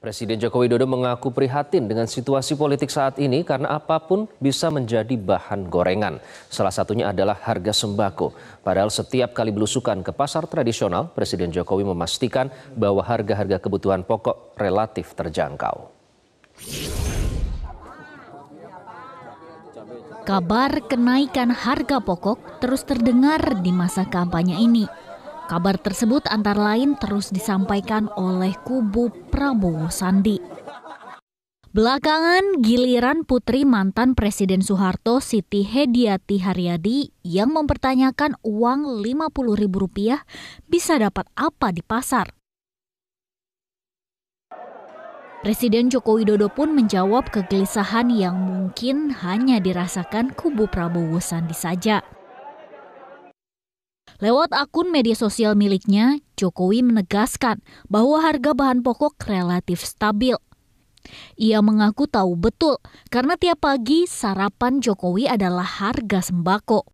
Presiden Joko Widodo mengaku prihatin dengan situasi politik saat ini karena apa pun bisa menjadi bahan gorengan. Salah satunya adalah harga sembako. Padahal setiap kali belusukan ke pasar tradisional, Presiden Jokowi memastikan bahwa harga-harga kebutuhan pokok relatif terjangkau. Kabar kenaikan harga pokok terus terdengar di masa kampanye ini. Kabar tersebut antara lain terus disampaikan oleh kubu Prabowo Sandi. Belakangan giliran putri mantan Presiden Soeharto Siti Hediati Haryadi yang mempertanyakan uang Rp50.000 bisa dapat apa di pasar. Presiden Joko Widodo pun menjawab kegelisahan yang mungkin hanya dirasakan kubu Prabowo Sandi saja. Lewat akun media sosial miliknya, Jokowi menegaskan bahwa harga bahan pokok relatif stabil. Ia mengaku tahu betul karena tiap pagi sarapan Jokowi adalah harga sembako.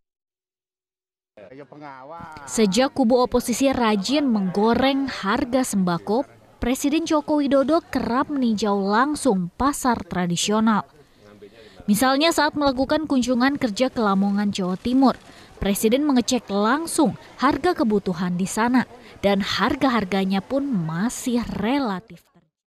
Sejak kubu oposisi rajin menggoreng harga sembako, Presiden Joko Widodo kerap meninjau langsung pasar tradisional. Misalnya saat melakukan kunjungan kerja ke Lamongan, Jawa Timur, Presiden mengecek langsung harga kebutuhan di sana dan harga-harganya pun masih relatif